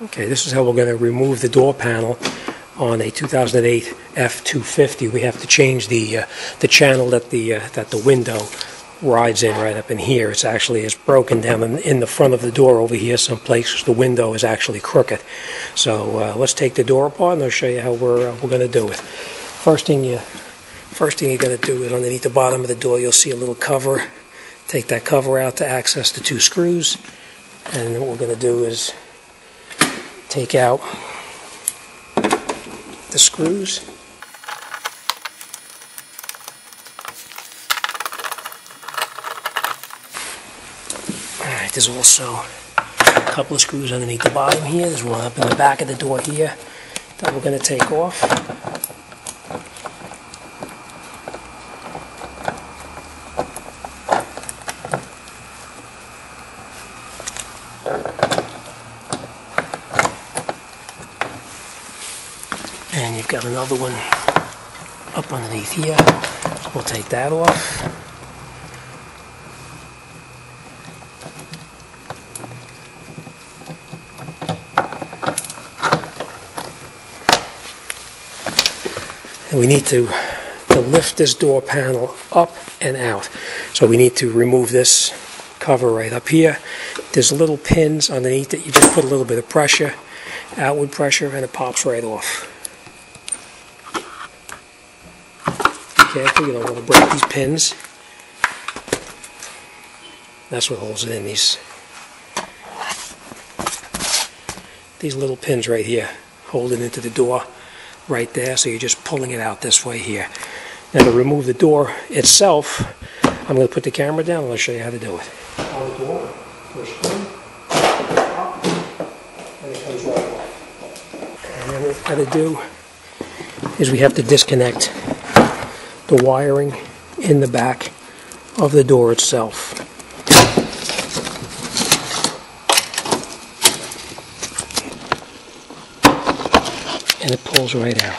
Okay, this is how we're going to remove the door panel on a 2008 F250. We have to change the uh, the channel that the uh, that the window rides in right up in here. It's actually is broken down in, in the front of the door over here someplace. The window is actually crooked. So uh, let's take the door apart and I'll show you how we're uh, we're going to do it. First thing you first thing you're going to do is underneath the bottom of the door you'll see a little cover. Take that cover out to access the two screws. And what we're going to do is take out the screws. Alright, there's also a couple of screws underneath the bottom here. There's one up in the back of the door here that we're going to take off. And you've got another one up underneath here. We'll take that off. And we need to, to lift this door panel up and out. So we need to remove this cover right up here. There's little pins underneath it. You just put a little bit of pressure, outward pressure, and it pops right off. Careful, you don't want to break these pins. That's what holds it in, these these little pins right here hold it into the door right there, so you're just pulling it out this way here. Now to remove the door itself, I'm going to put the camera down and I'll show you how to do it. On the door, push in, up, and it comes right off. And then what we've got to do is we have to disconnect the wiring in the back of the door itself. And it pulls right out.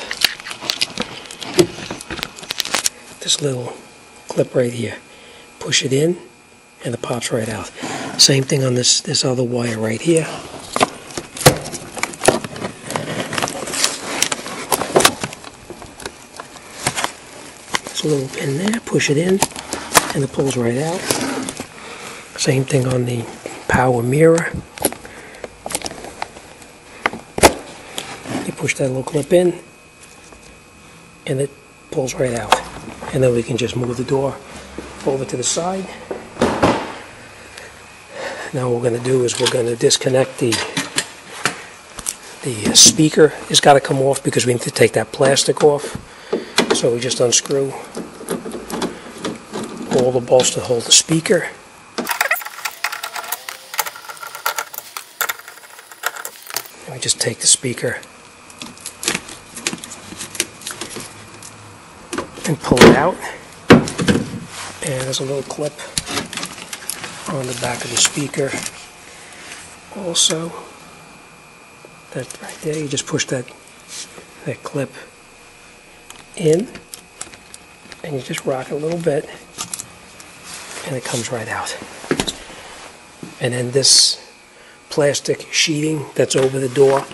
This little clip right here. Push it in and it pops right out. Same thing on this, this other wire right here. A little pin there, push it in, and it pulls right out. Same thing on the power mirror. You push that little clip in, and it pulls right out. And then we can just move the door over to the side. Now what we're going to do is we're going to disconnect the the uh, speaker. It's got to come off because we need to take that plastic off. So we just unscrew all the bolts to hold the speaker. And we just take the speaker and pull it out. And there's a little clip on the back of the speaker also. That right there, you just push that that clip in and you just rock it a little bit and it comes right out. And then this plastic sheeting that's over the door,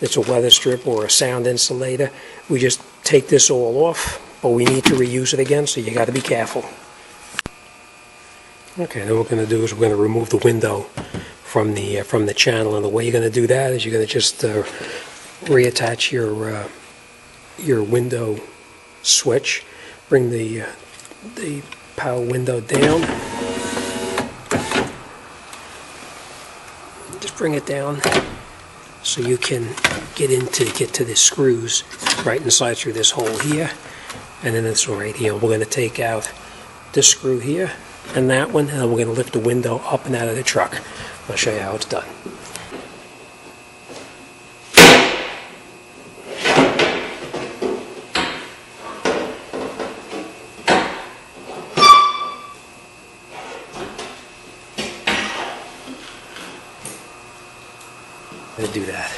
it's a weather strip or a sound insulator, we just take this all off, but we need to reuse it again, so you got to be careful. Okay, then what we're going to do is we're going to remove the window from the uh, from the channel, and the way you're going to do that is you're going to just uh, reattach your uh, your window switch, bring the uh, the power window down, just bring it down so you can get into get to the screws right inside through this hole here, and then this right here. We're going to take out this screw here and that one, and we're going to lift the window up and out of the truck. I'll show you how it's done. to do that.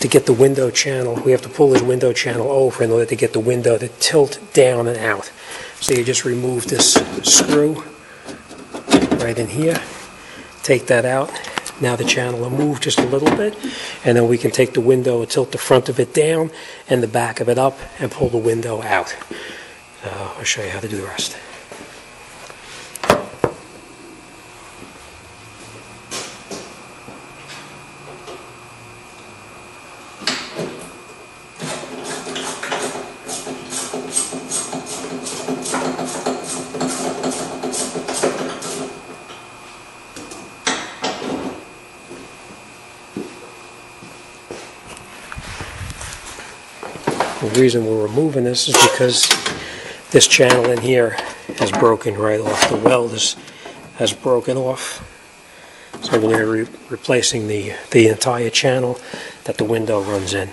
To get the window channel, we have to pull this window channel over in order to get the window to tilt down and out. So you just remove this screw right in here, take that out, Now the channel will move just a little bit, and then we can take the window and tilt the front of it down and the back of it up and pull the window out. So I'll show you how to do the rest. The reason we're removing this is because this channel in here has broken right off. The weld is, has broken off. So we're re- replacing the, the entire channel that the window runs in.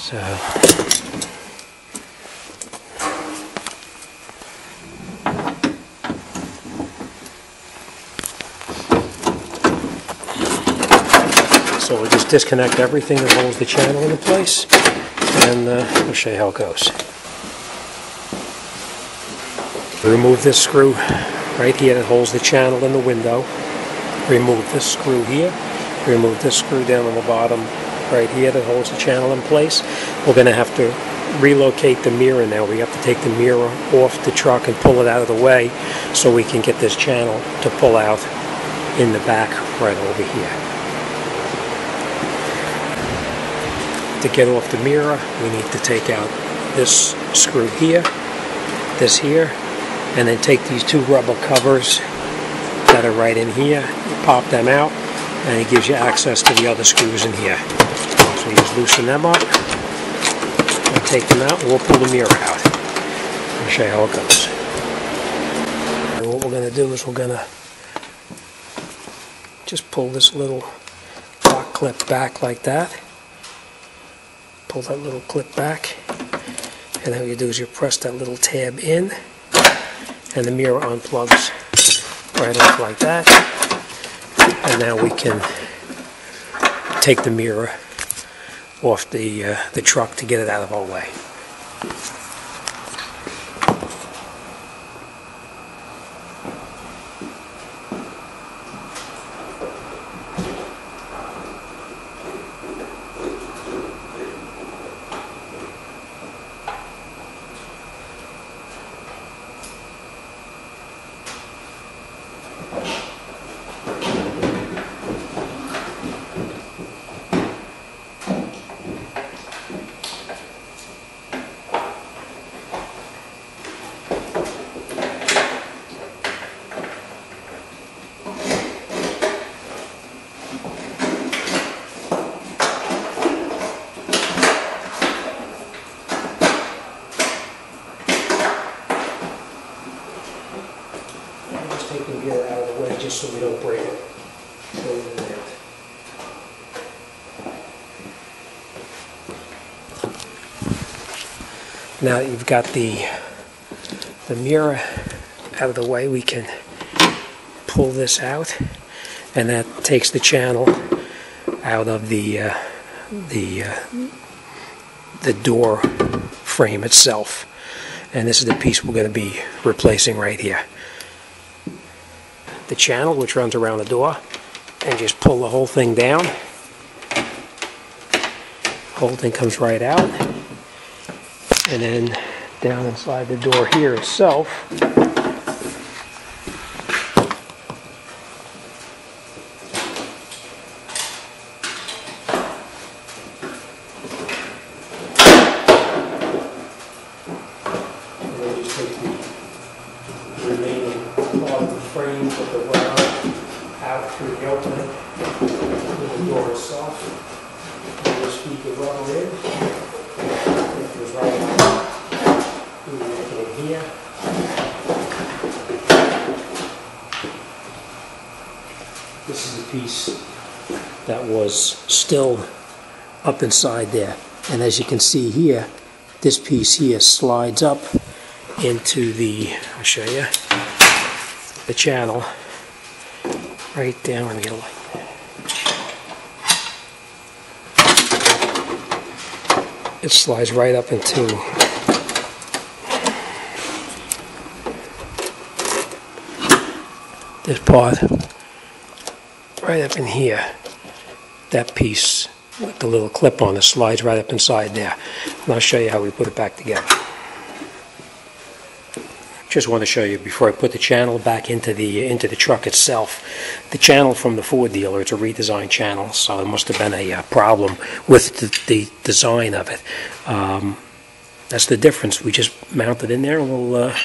So, so we'll just disconnect everything that holds the channel into place and uh, I'll show you how it goes. Remove this screw right here that holds the channel in the window. Remove this screw here. Remove this screw down on the bottom right here that holds the channel in place. We're going to have to relocate the mirror now. We have to take the mirror off the truck and pull it out of the way so we can get this channel to pull out in the back right over here. To get off the mirror, we need to take out this screw here, this here, and then take these two rubber covers that are right in here, pop them out, and it gives you access to the other screws in here. So you just loosen them up, and take them out, and we'll pull the mirror out. I'll show you how it goes. And what we're going to do is we're going to just pull this little lock clip back like that pull that little clip back and then what you do is you press that little tab in and the mirror unplugs right off like that and now we can take the mirror off the uh, the truck to get it out of our way. Just take the mirror out of the way just so we don't break it. Now that you've got the the mirror out of the way, we can pull this out, and that takes the channel out of the uh, the uh, the door frame itself. And this is the piece we're going to be replacing right here the channel which runs around the door and just pull the whole thing down. Whole thing comes right out. And then down inside the door here itself, and then just take the remaining part of the frame with the round out through the opening door goes right out. We in here. This is the piece that was still up inside there. And as you can see here, this piece here slides up into the, I'll show you, the channel right down. Let me get a light. It slides right up into this part right up in here. That piece with the little clip on it slides right up inside there. And I'll show you how we put it back together. Just want to show you before I put the channel back into the into the truck itself. The channel from the Ford dealer, it's a redesigned channel, so there must have been a uh, problem with the, the design of it. Um, that's the difference. We just mount it in there and we'll uh,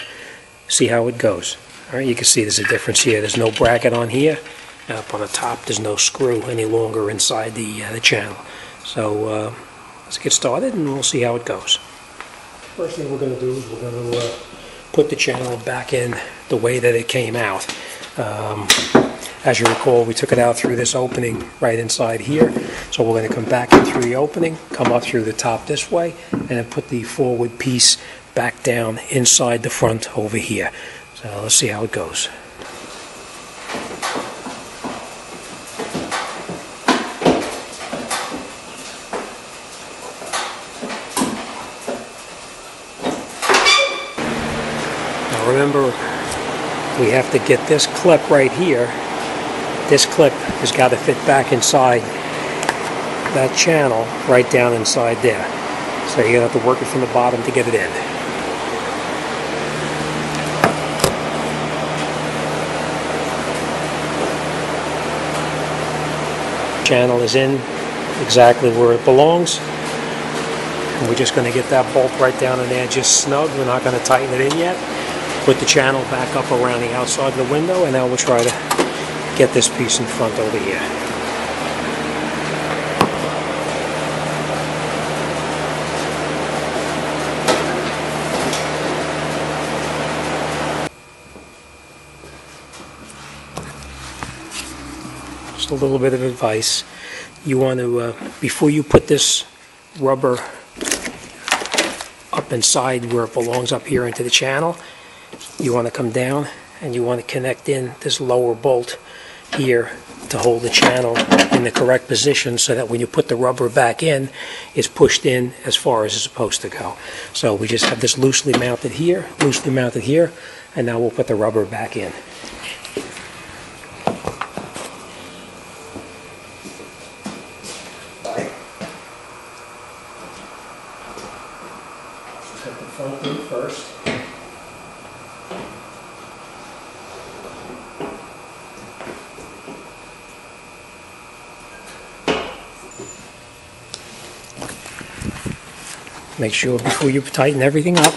see how it goes. All right, you can see there's a difference here. There's no bracket on here. Up on the top, there's no screw any longer inside the, uh, the channel. So uh, let's get started and we'll see how it goes. First thing we're going to do is we're going to uh, put the channel back in the way that it came out. Um, as you recall, we took it out through this opening right inside here. So we're going to come back in through the opening, come up through the top this way, and then put the forward piece back down inside the front over here. So let's see how it goes. Now remember, we have to get this clip right here. This clip has got to fit back inside that channel right down inside there. So you're going to have to work it from the bottom to get it in. Channel is in exactly where it belongs. And we're just going to get that bolt right down in there just snug. We're not going to tighten it in yet. Put the channel back up around the outside of the window and now we'll try to get this piece in front over here. Just a little bit of advice. You want to, uh, before you put this rubber up inside where it belongs up here into the channel, you want to come down and you want to connect in this lower bolt here to hold the channel in the correct position so that when you put the rubber back in, it's pushed in as far as it's supposed to go. So we just have this loosely mounted here, loosely mounted here, and now we'll put the rubber back in. Put the front first. Make sure before you tighten everything up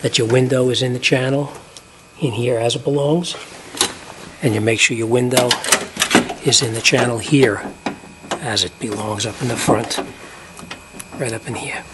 that your window is in the channel in here as it belongs. And you make sure your window is in the channel here as it belongs up in the front, right up in here.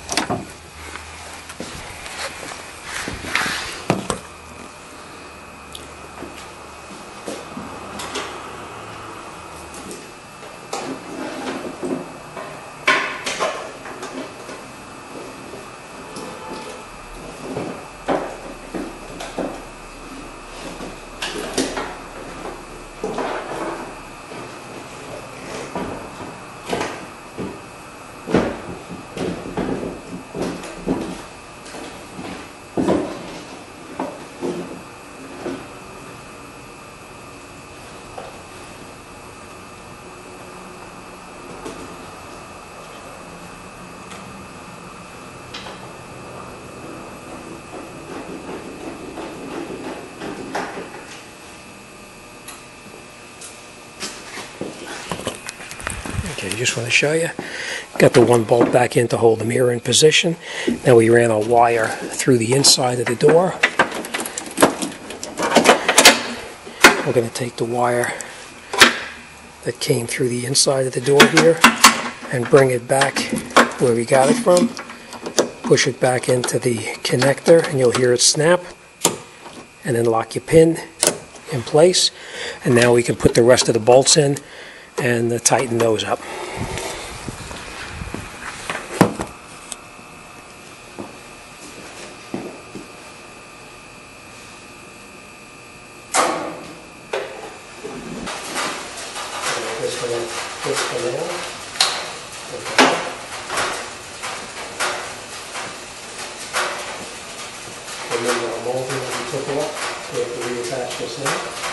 Okay, just want to show you. Got the one bolt back in to hold the mirror in position. Now we ran a wire through the inside of the door. We're going to take the wire that came through the inside of the door here and bring it back where we got it from. Push it back into the connector and you'll hear it snap. And then lock your pin in place. And now we can put the rest of the bolts in and tighten those up. Okay. Remember our molding we took off? We have to reattach this now.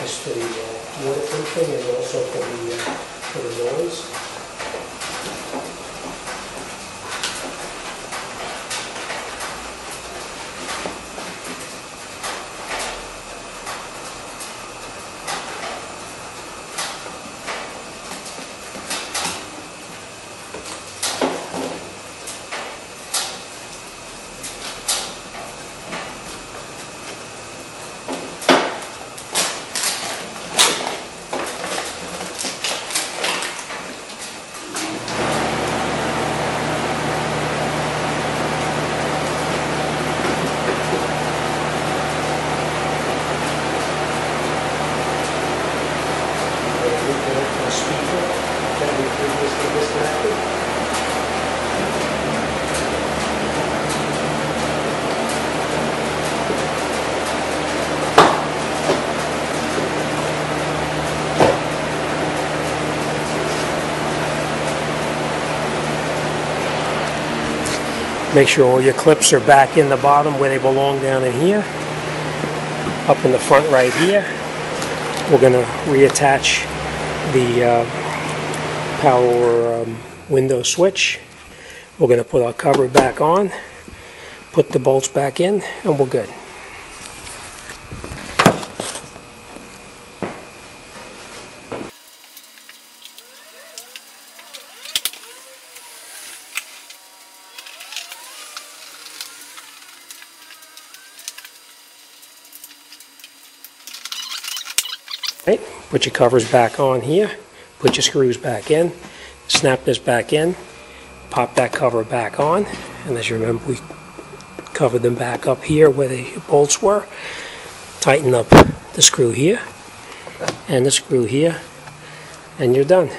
Just for the uh, and also for the, uh, for the noise. Make sure all your clips are back in the bottom where they belong down in here. Up in the front right here. We're going to reattach the uh, power um, window switch. We're going to put our cover back on, put the bolts back in, and we're good. Right, put your covers back on here, put your screws back in, snap this back in, pop that cover back on, and as you remember, we covered them back up here where the bolts were. Tighten up the screw here, and the screw here, and you're done.